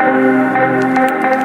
Música